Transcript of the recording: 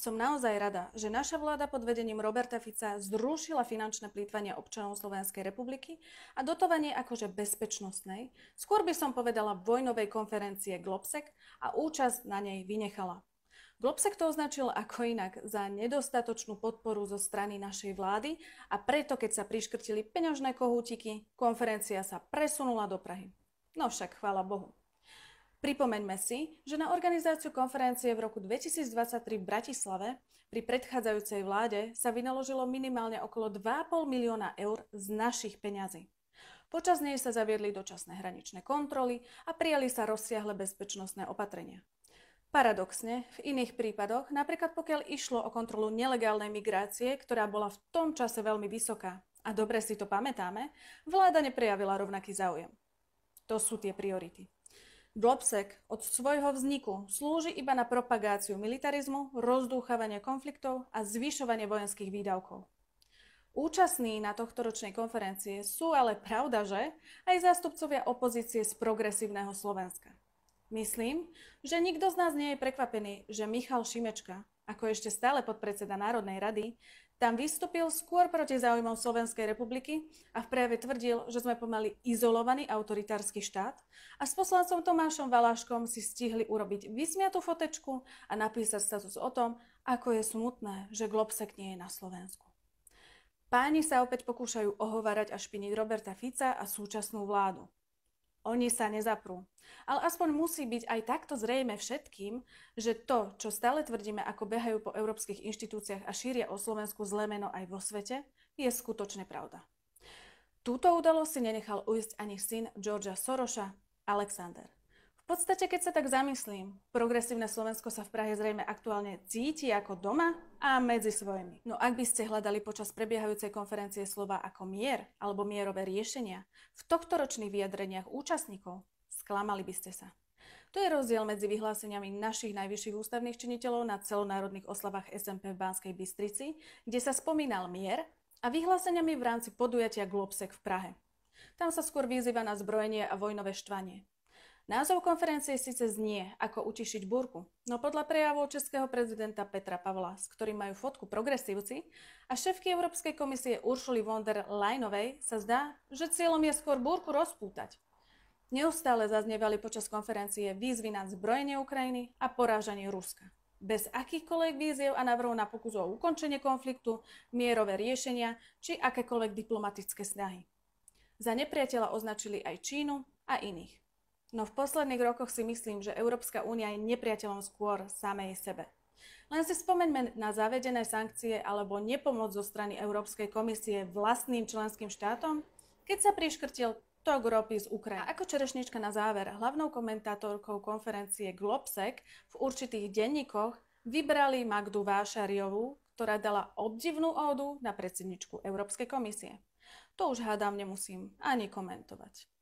Som naozaj rada, že naša vláda pod vedením Roberta Fica zrušila finančné plýtvanie občanov Slovenskej republiky a dotovanie akože bezpečnostnej, skôr by som povedala vojnovej konferencie Globsec a účasť na nej vynechala. Globsec to označil ako inak za nedostatočnú podporu zo strany našej vlády a preto, keď sa priškrtili peňažné kohútiky, konferencia sa presunula do Prahy. No však, chvála Bohu. Pripomeňme si, že na organizáciu konferencie v roku 2023 v Bratislave pri predchádzajúcej vláde sa vynaložilo minimálne okolo 2,5 milióna eur z našich peňazí. Počas nej sa zaviedli dočasné hraničné kontroly a prijali sa rozsiahle bezpečnostné opatrenia. Paradoxne, v iných prípadoch, napríklad pokiaľ išlo o kontrolu nelegálnej migrácie, ktorá bola v tom čase veľmi vysoká, a dobre si to pamätáme, vláda neprejavila rovnaký záujem. To sú tie priority. Globsec od svojho vzniku slúži iba na propagáciu militarizmu, rozdúchavanie konfliktov a zvyšovanie vojenských výdavkov. Účastní na tohto ročnej konferencie sú ale pravda, že aj zástupcovia opozície z progresívneho Slovenska. Myslím, že nikto z nás nie je prekvapený, že Michal Šimečka, ako ešte stále podpredseda Národnej rady, tam vystúpil skôr proti záujmom Slovenskej republiky a v prejave tvrdil, že sme pomaly izolovaný autoritársky štát a s poslancom Tomášom Valáškom si stihli urobiť vysmiatú fotečku a napísať status o tom, ako je smutné, že Globsek nie je na Slovensku. Páni sa opäť pokúšajú ohovárať a špiniť Roberta Fica a súčasnú vládu. Oni sa nezaprú. Ale aspoň musí byť aj takto zrejme všetkým, že to, čo stále tvrdíme, ako behajú po európskych inštitúciách a šíria o Slovensku zlé meno aj vo svete, je skutočne pravda. Túto udalosť si nenechal ujsť ani syn Georgia Soroša, Alexander podstate, keď sa tak zamyslím, progresívne Slovensko sa v Prahe zrejme aktuálne cíti ako doma a medzi svojimi. No ak by ste hľadali počas prebiehajúcej konferencie slova ako mier alebo mierové riešenia v tohtoročných vyjadreniach účastníkov, sklamali by ste sa. To je rozdiel medzi vyhláseniami našich najvyšších ústavných činiteľov na celonárodných oslavách SMP v Banskej Bystrici, kde sa spomínal mier, a vyhláseniami v rámci podujatia Globsec v Prahe. Tam sa skôr vyzýva na zbrojenie a vojnové štvanie. Názov konferencie síce znie ako utišiť búrku, no podľa prejavov českého prezidenta Petra Pavla, s ktorým majú fotku progresívci, a šéfky Európskej komisie Uršuli von der Leyenovej sa zdá, že cieľom je skôr búrku rozpútať. Neustále zaznievali počas konferencie výzvy na zbrojenie Ukrajiny a porážanie Ruska. Bez akýchkoľvek výziev a návrhov na pokus o ukončenie konfliktu, mierové riešenia či akékoľvek diplomatické snahy. Za nepriateľa označili aj Čínu a iných. No v posledných rokoch si myslím, že Európska únia je nepriateľom skôr samej sebe. Len si spomeňme na zavedené sankcie alebo nepomoc zo strany Európskej komisie vlastným členským štátom, keď sa priškrtil tok ropy z Ukrajiny. Ako čerešnička na záver, hlavnou komentátorkou konferencie Globsec v určitých denníkoch vybrali Magdu Vášariovú, ktorá dala obdivnú ódu na predsedničku Európskej komisie. To už hádam nemusím ani komentovať.